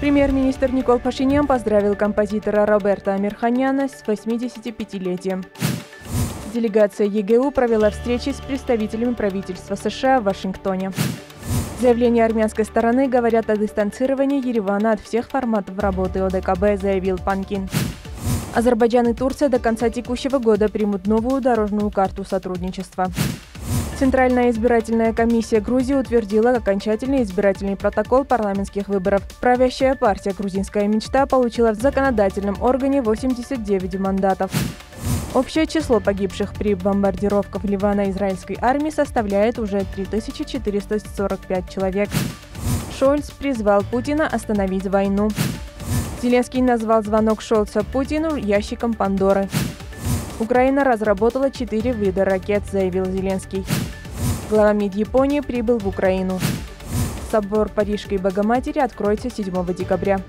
Премьер-министр Никол Пашинян поздравил композитора Роберта Амирханяна с 85-летием. Делегация ЕГУ провела встречи с представителями правительства США в Вашингтоне. Заявления армянской стороны говорят о дистанцировании Еревана от всех форматов работы ОДКБ, заявил Панкин. Азербайджан и Турция до конца текущего года примут новую дорожную карту сотрудничества. Центральная избирательная комиссия Грузии утвердила окончательный избирательный протокол парламентских выборов. Правящая партия «Грузинская мечта» получила в законодательном органе 89 мандатов. Общее число погибших при бомбардировках Ливана израильской армии составляет уже 3445 человек. Шольц призвал Путина остановить войну. Зеленский назвал звонок Шольца Путину ящиком Пандоры. Украина разработала четыре вида ракет, заявил Зеленский. Глава МИД Японии прибыл в Украину. Собор Парижской Богоматери откроется 7 декабря.